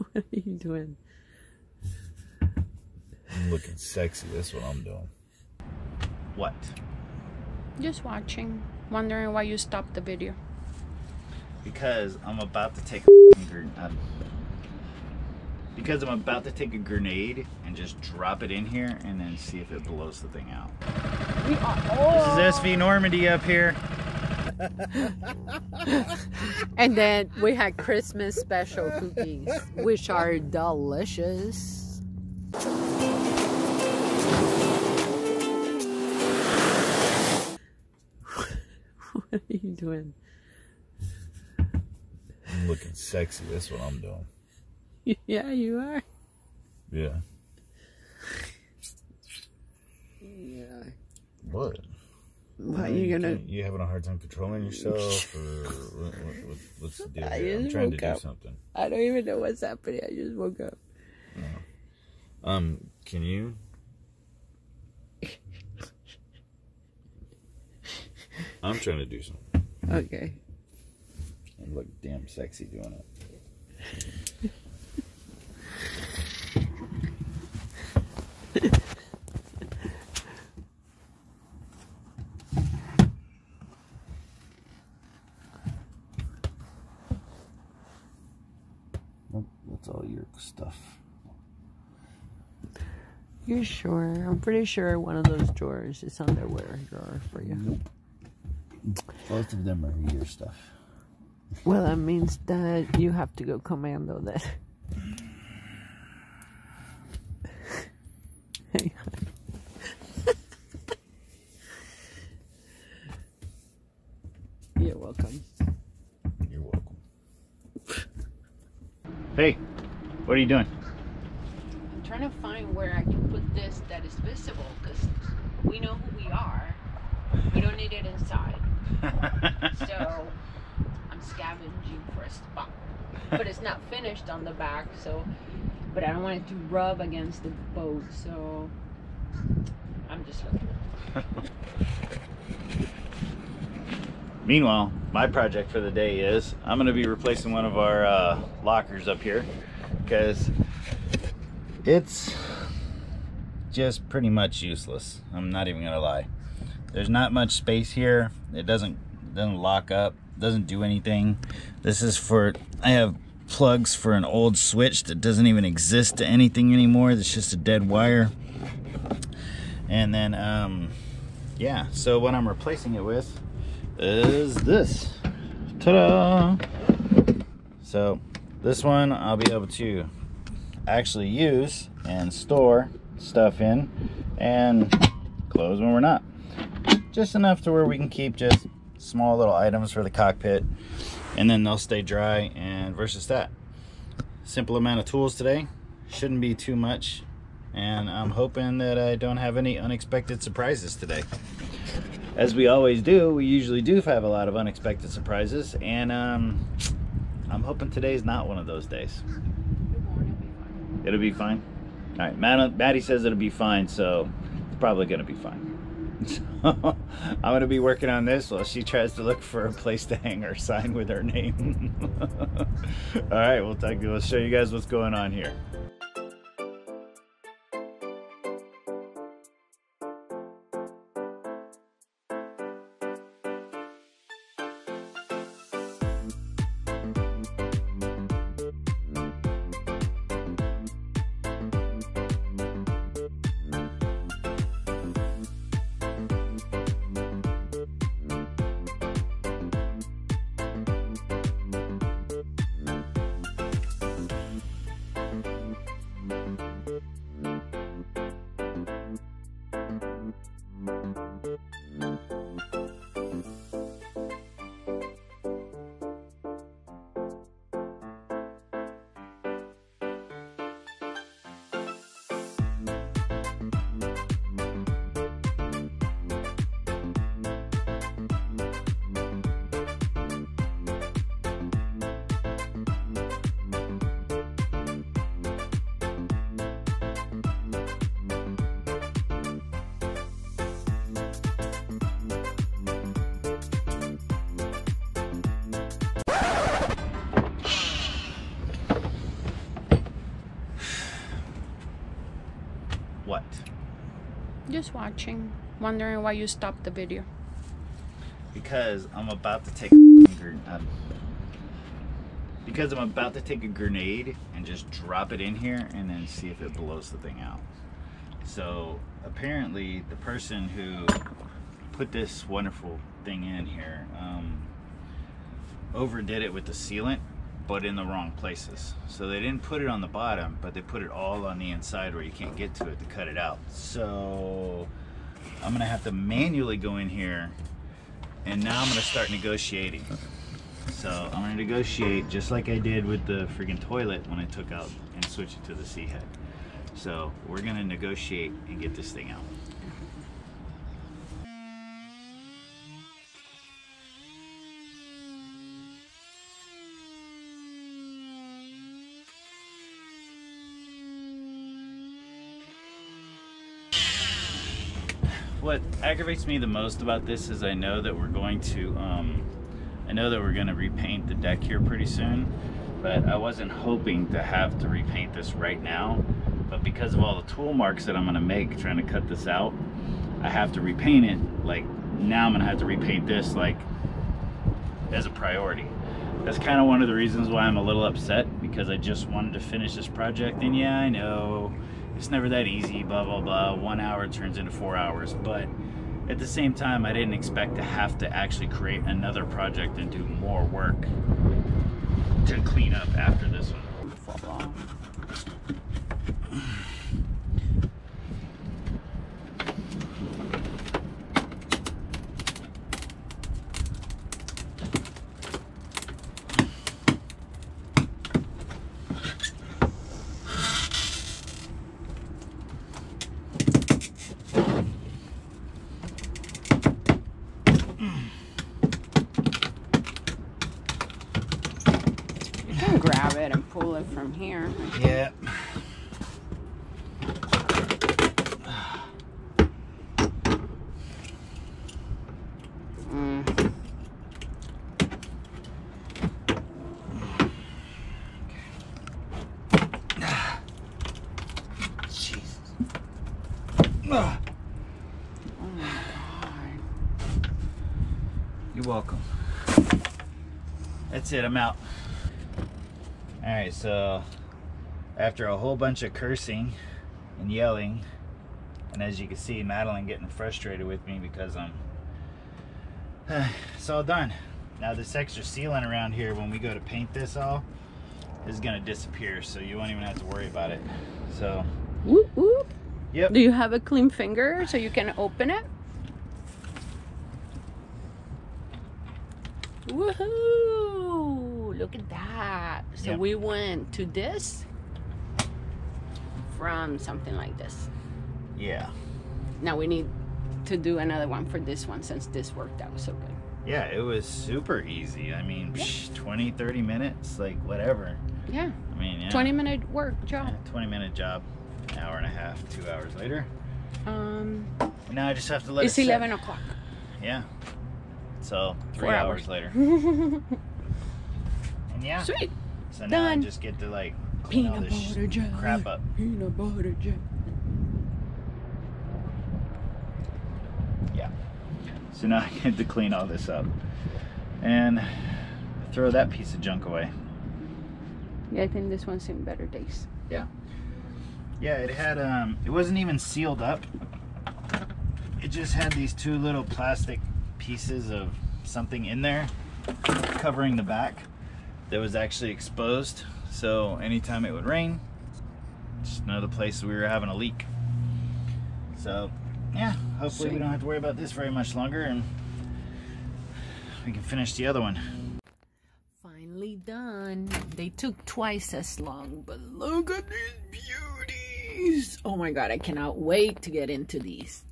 what are you doing? I'm looking sexy. That's what I'm doing. What? Just watching. Wondering why you stopped the video. Because I'm about to take a grenade. Uh, because I'm about to take a grenade and just drop it in here and then see if it blows the thing out. We are, oh. This is SV Normandy up here. and then we had Christmas special cookies, which are delicious. what are you doing? I'm looking sexy. That's what I'm doing. Yeah, you are. Yeah. Yeah. What? What you gonna? You having a hard time controlling yourself, or what, what, what's the deal? I just trying to woke do up. something. I don't even know what's happening. I just woke up. Um, can you? I'm trying to do something. Okay. And look damn sexy doing it. Nope, That's all your stuff. You're sure? I'm pretty sure one of those drawers is underwear drawer for you. Nope. Both of them are your stuff. Well, that means that you have to go commando then. Hang on. You're welcome. You're welcome. Hey, what are you doing? I'm trying to find where I can put this that is visible because we know who we are. We don't need it inside. So I'm scavenging for a spot. But it's not finished on the back, so but I don't want it to rub against the boat, so I'm just looking. Meanwhile, my project for the day is I'm going to be replacing one of our uh, lockers up here because it's just pretty much useless. I'm not even to lie. There's not much space here. It doesn't doesn't lock up. Doesn't do anything. This is for I have plugs for an old switch that doesn't even exist to anything anymore. It's just a dead wire. And then um yeah, so what I'm replacing it with is this. Ta-da! So this one I'll be able to actually use and store stuff in and close when we're not. Just enough to where we can keep just small little items for the cockpit and then they'll stay dry and versus that. Simple amount of tools today. Shouldn't be too much. And I'm hoping that I don't have any unexpected surprises today as we always do, we usually do have a lot of unexpected surprises, and um, I'm hoping today's not one of those days. It'll be fine. All right, Matt, Maddie says it'll be fine, so it's probably gonna be fine. So, I'm gonna be working on this while she tries to look for a place to hang her sign with her name. All right, we'll talk. We'll show you guys what's going on here. Just watching. Wondering why you stopped the video. Because I'm about to take a um, because I'm about to take a grenade and just drop it in here and then see if it blows the thing out. So apparently the person who put this wonderful thing in here um, overdid it with the sealant but in the wrong places. So they didn't put it on the bottom, but they put it all on the inside where you can't get to it to cut it out. So I'm gonna have to manually go in here and now I'm gonna start negotiating. So I'm gonna negotiate just like I did with the freaking toilet when I took out and switched it to the C head. So we're gonna negotiate and get this thing out. What aggravates me the most about this is I know that we're going to, um, I know that we're going to repaint the deck here pretty soon, but I wasn't hoping to have to repaint this right now. But because of all the tool marks that I'm going to make trying to cut this out, I have to repaint it. Like now I'm going to have to repaint this like as a priority. That's kind of one of the reasons why I'm a little upset because I just wanted to finish this project. And yeah, I know it's never that easy, blah, blah, blah. One hour turns into four hours. But at the same time, I didn't expect to have to actually create another project and do more work to clean up after this one. You can grab it and pull it from here. Yeah. Mm. Jesus. Oh. You're welcome. That's it, I'm out. Alright, so after a whole bunch of cursing and yelling, and as you can see, Madeline getting frustrated with me because I'm it's all done. Now this extra sealant around here when we go to paint this all is gonna disappear, so you won't even have to worry about it. So Whoop, whoop. Yep. Do you have a clean finger so you can open it? Woohoo! Look at that. So Yep. we went to this from something like this. Yeah. Now we need to do another one for this one since this worked out so good. Yeah, it was super easy. I mean, psh, 20, 30 minutes, like whatever. Yeah, I mean, yeah. 20 minute work job. Yeah, 20 minute job, an hour and a half, two hours later. Um, And now I just have to let it's it sit. 11 o'clock. Yeah. So three Four hours. hours. later. And yeah. Sweet. So now Done. I just get to like clean all this butter jelly. crap up. Peanut butter jelly. Yeah. So now I get to clean all this up. And throw that piece of junk away. Yeah, I think this one's in better days. Yeah. Yeah, it had um it wasn't even sealed up. It just had these two little plastic pieces of something in there covering the back that was actually exposed. So anytime it would rain, just another place we were having a leak. So yeah, hopefully we don't have to worry about this very much longer and we can finish the other one. Finally done. They took twice as long, but look at these beauties. Oh my god, I cannot wait to get into these.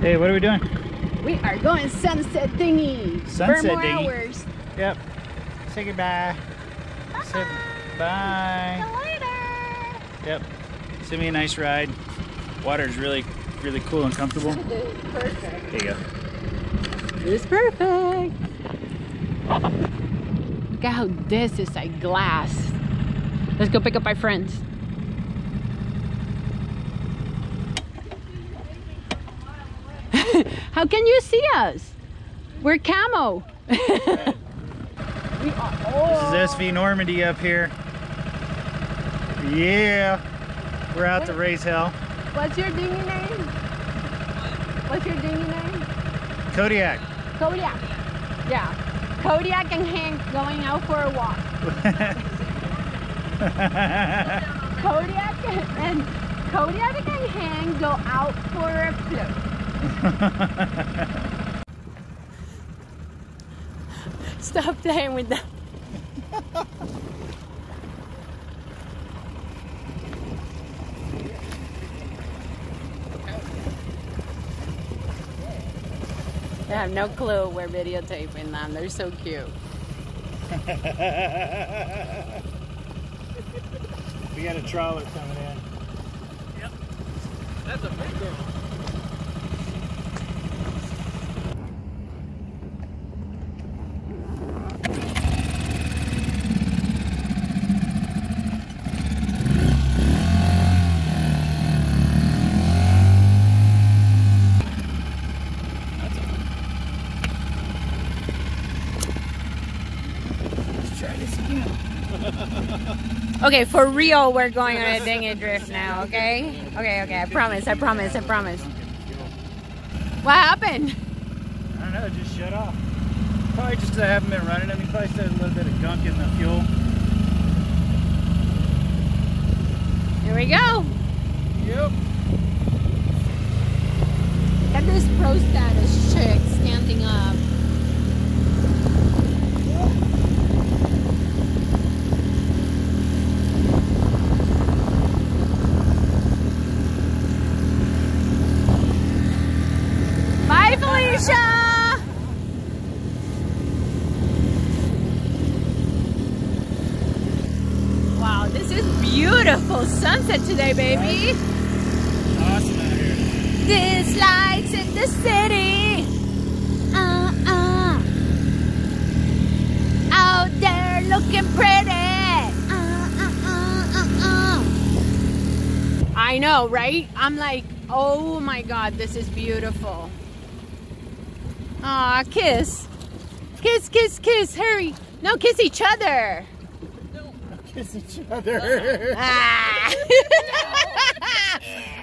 Hey, what are we doing? We are going sunset thingy. Sunset for more dinghy. hours. Yep. Say goodbye. Say uh-huh. bye. Later. Yep. Send me a nice ride. Water's really, really cool and comfortable. Perfect. There you go. It's perfect. Look at how this is like glass. Let's go pick up our friends. how can you see us? We're camo. we are, oh. This is SV Normandy up here. Yeah. We're out to raise hell. What's your dinghy name? What's your dinghy name? Kodiak. Kodiak. Yeah. Kodiak and Hank going out for a walk. Kodiak and Kodiak and Hank go out for a float. Stop playing with them. I have no clue we're videotaping them. They're so cute. we got a trawler coming in. Yep. That's a big girl. Okay, for real, we're going on a dinghy drift now, okay? Okay, okay, I promise, I promise, I promise. What happened? I don't know, it just shut off. Probably just 'cause I haven't been running. I mean, probably still a little bit of gunk in the fuel. Here we go. Yep. Look at this pro status chick standing up. Bye, Wow, this is beautiful sunset today, baby. Awesome out here. This lights in the city. Uh uh. Out there looking pretty. Uh uh uh uh uh. I know, right? I'm like, oh my god, this is beautiful. Aw, kiss. Kiss, kiss, kiss. Hurry. No, kiss each other. No. Kiss each other. Ah.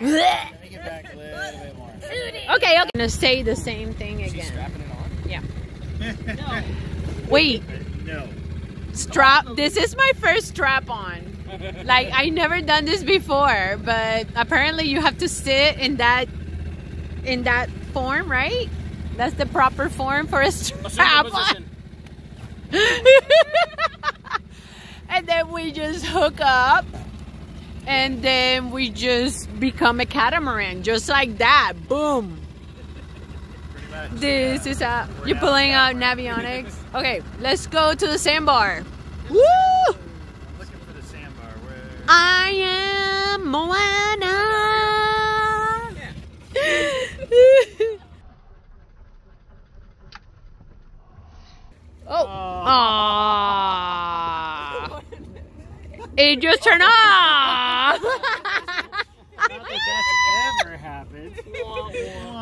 Make it back a little bit more. okay, okay. I'm gonna say the same thing again. Strapping it on? Yeah. Wait, No. strap. This is my first strap on. Like I never done this before, but apparently you have to sit in that in that form, right? That's the proper form for a strap on. and then we just hook up and then we just become a catamaran just like that. Boom. Much. this is a We're you're pulling out navionics. Okay let's go to the sandbar. Woo! I'm looking for the sandbar. Where... i am moana oh Aww. it just turned off I don't think that's ever happened.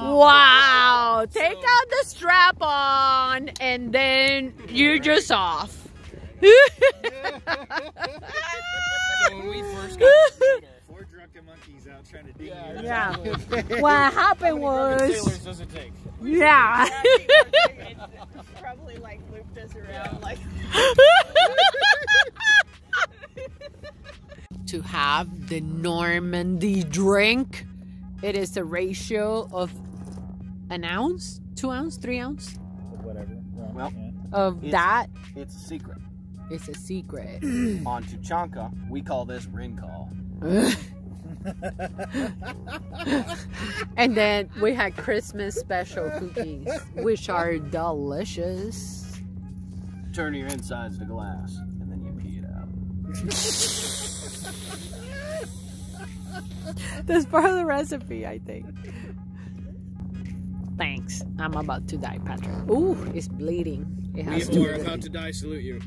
Wow. Take out the strap on and then you're just off. So when we first got the scooter, Four drunken monkeys out trying to dig Yeah. Yeah. What happened was does it take? yeah. probably like looped us around like to have the Normandy drink, it is a ratio of an ounce, two ounce, three ounce Whatever. Well. yeah. of It's- that. It's a secret. It's a secret. On Tuchanka, we call this ryncol. and then we had Christmas special cookies, which are delicious. Turn your insides to glass, and then you pee it out. That's part of the recipe, I think. Thanks. I'm about to die, Patrick. Ooh, it's bleeding. It has to. to die salute you.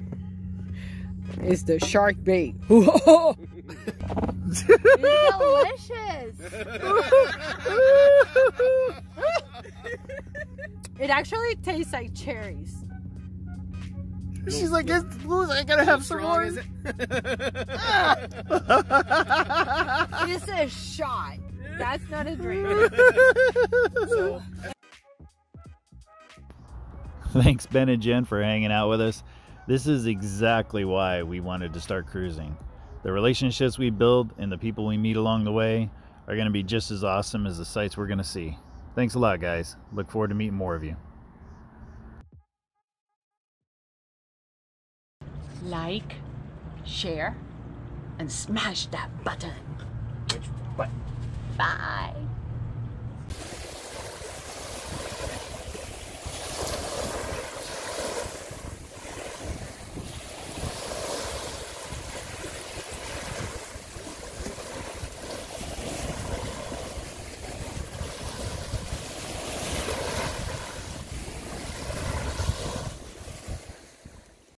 It's the shark bait. It's delicious. it actually tastes like cherries. She's like, it's "Is I gotta have some more." It's a shot. That's not a drink. Thanks, Ben and Jenn, for hanging out with us. This is exactly why we wanted to start cruising. The relationships we build and the people we meet along the way are going to be just as awesome as the sights we're going to see. Thanks a lot, guys. Look forward to meeting more of you. Like, share, and smash that button. Which button? Bye.